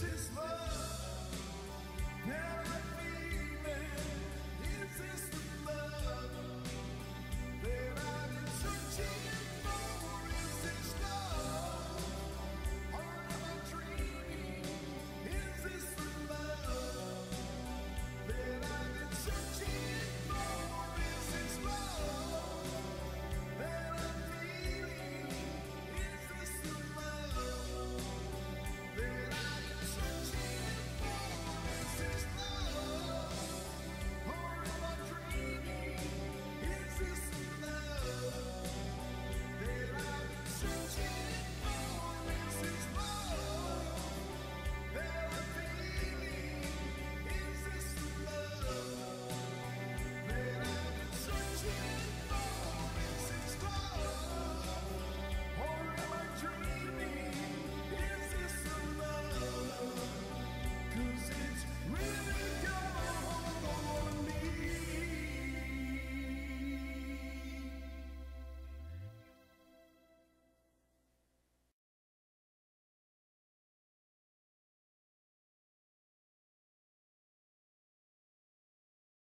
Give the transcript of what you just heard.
This is love.